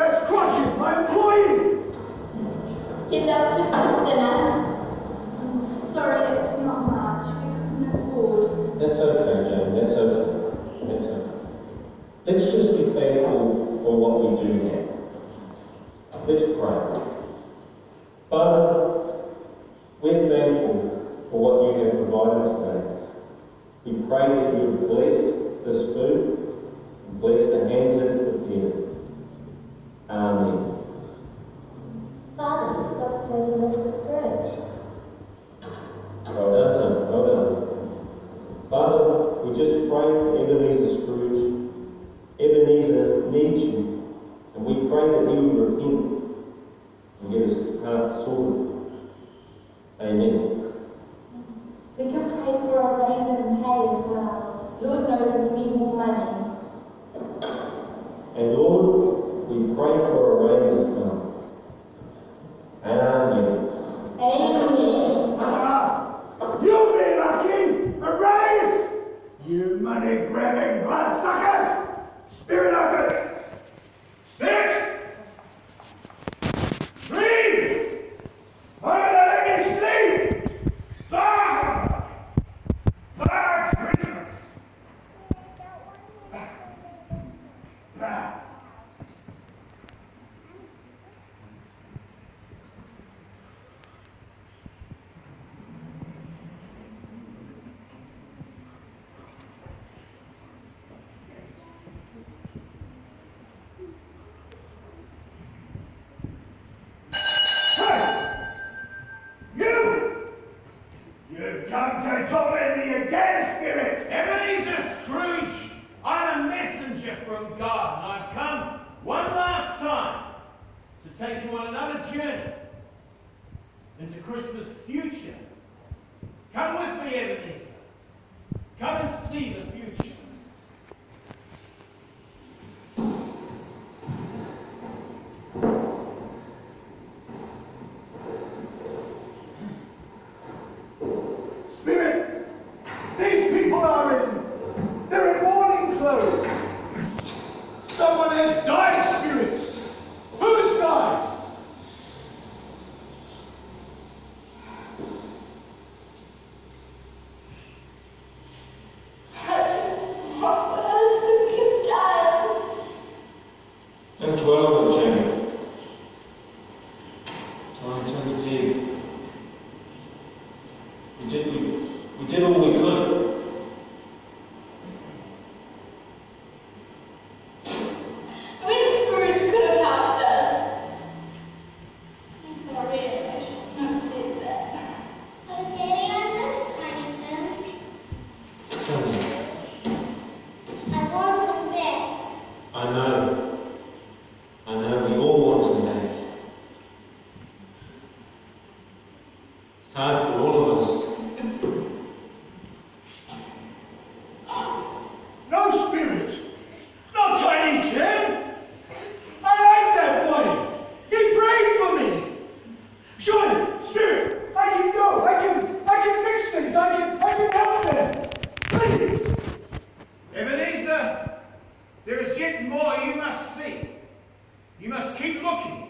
That's Cratchit, my employee! Here's our Christmas dinner. I'm sorry it's not much. We couldn't afford. That's okay, Jane. That's okay. That's okay. Let's just be thankful for what we do have. Let's pray. Father, we're thankful for what you have provided today. We pray that you would bless this food and bless the hands that prepare it. Amen. Father, you to play for Mr. Scrooge. Well done, Tim. Well done. Father, we just pray for Ebenezer Scrooge. Ebenezer needs you, and we pray that he would repent and get his heart sorted. Amen. We can pray for a raise in pay as well. Lord knows we need more money. And Lord, we pray for a raise as well. Amen. Amen. Ah, you'll be lucky! A raise! You money-grabbing bloodsuckers! Spirit of it! Spirit! Sleep! Over there, let me sleep! Ah! Ah, Christmas! Ah. Hey! You! You've come to torment me again, Spirit! Ebenezer Scrooge, I'm a messenger from God, and I've come one last time to take you on another journey into Christmas future. Come with me, Ebenezer. Come and see the future. Spirit! These people are in. They're in mourning clothes. Someone has died, Spirit! Who's died? What else could we have done? Don't dwell on it, Jamie. Time turns dead. We did, we, we did all we could. Only Scrooge could have helped us. I'm sorry, I shouldn't have said that. Oh, Daddy, I miss Tiny Tim. Johnny, I want him back. I know. I know we all want him back. It's hard for all of us. No, Spirit! Not Tiny Tim! I like that boy! He prayed for me! Surely, Spirit, I can go! I can I can fix things! I can I can help them! Please! Ebenezer, there is yet more you must see. You must keep looking.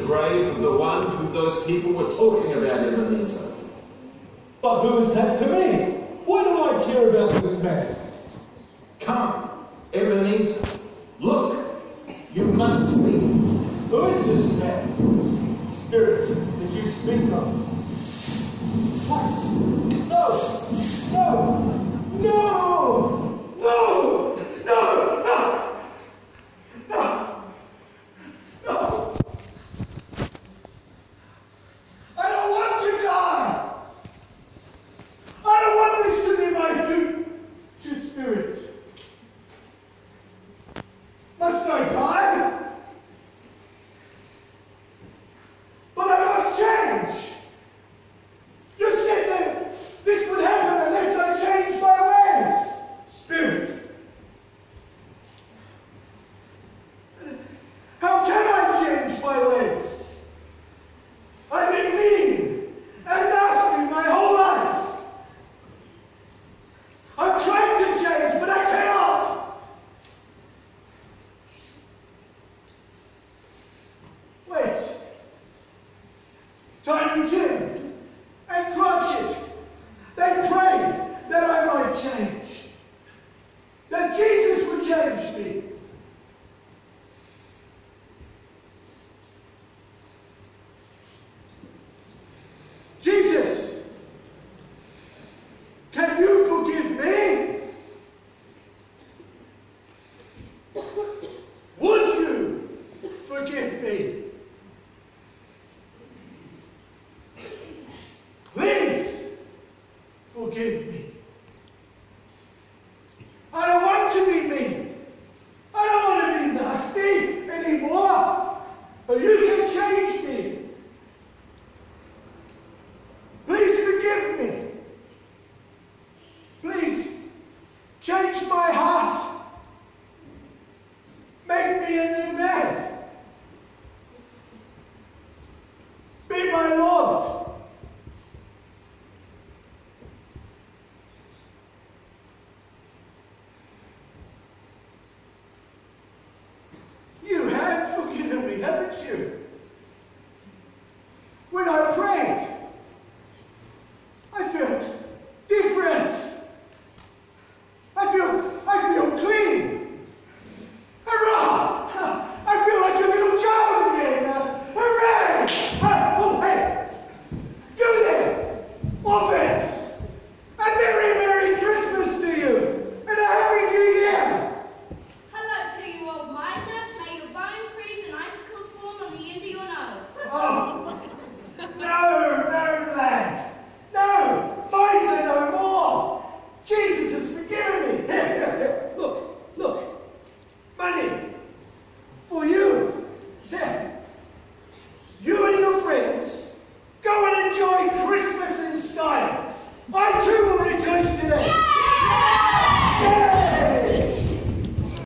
the grave of the one who those people were talking about, Ebenezer. But who is that to me? Why do I care about this man? Come, Ebenezer, look, you must speak. Who is this man? Spirit that you speak of. What? No! No! protects you.